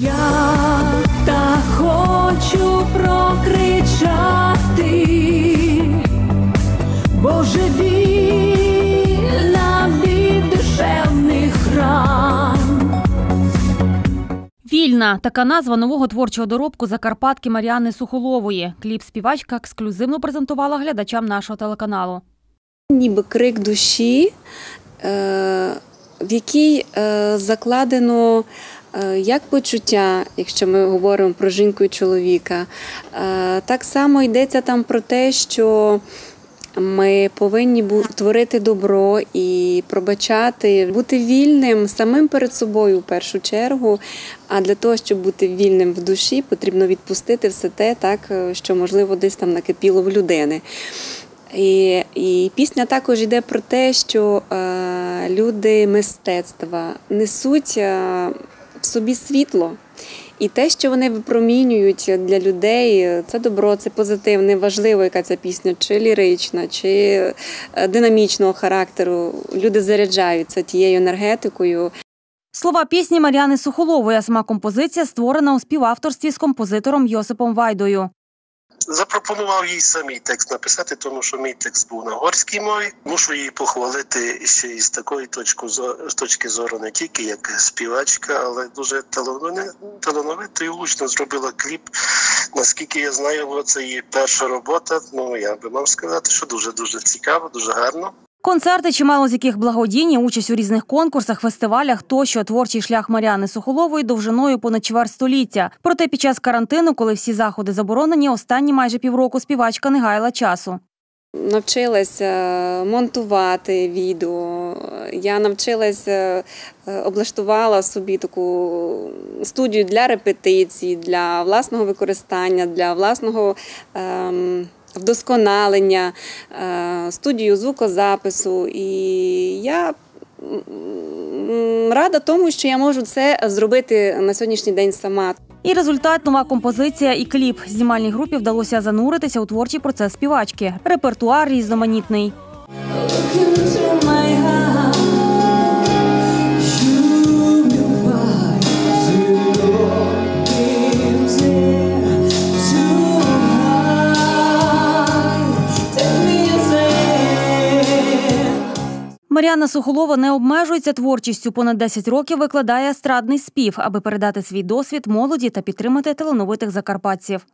Я так хочу прокричати, божевільна від душевних ран. Вільна така назва нового творчого доробку Закарпатки Маріани Сухолової. Кліп співачка ексклюзивно презентувала глядачам нашого телеканалу. ніби крик душі, е, в якій е, закладено як почуття, якщо ми говоримо про жінку і чоловіка. Е, Так само йдеться там про те, що ми повинні творити добро і пробачати, бути вільним самим перед собою в першу чергу. А для того, щоб бути вільним в душі, потрібно відпустити все те, так, е, що можливо десь там накипіло в людини. І, і пісня також йде про те, що е, люди мистецтва несуть е, в собі світло. І те, що вони випромінюють для людей, це добро, це позитив. Неважливо, яка ця пісня, чи лірична, чи е, динамічного характеру. Люди заряджаються тією енергетикою. Слова пісні Маріани Сухолової, а сама композиція створена у співавторстві з композитором Йосипом Вайдою. Запропонував їй самій текст написати, тому що мій текст був на горській мові. Мушу її похвалити ще із такої точки зору, точки зору не тільки як співачка, але дуже талановито, і влучно зробила кліп. Наскільки я знаю, це її перша робота. Ну я би мав сказати, що дуже дуже цікаво, дуже гарно. Концерти, чимало з яких благодійні, участь у різних конкурсах, фестивалях тощо творчий шлях Маріани Сухолової довжиною понад чверть століття. Проте під час карантину, коли всі заходи заборонені, останні майже півроку співачка не гаяла часу. Навчилася монтувати відео. Я навчилася, е, облаштувала собі таку студію для репетицій, для власного використання, для власного ем, вдосконалення, е, студію звукозапису. І я рада тому, що я можу це зробити на сьогоднішній день сама. І результат нова композиція і кліп. Знімальній групі вдалося зануритися у творчий процес співачки. Репертуар різноманітний. Мар'яна Сухолова не обмежується творчістю. Понад 10 років викладає естрадний спів, аби передати свій досвід молоді та підтримати талановитих закарпатців.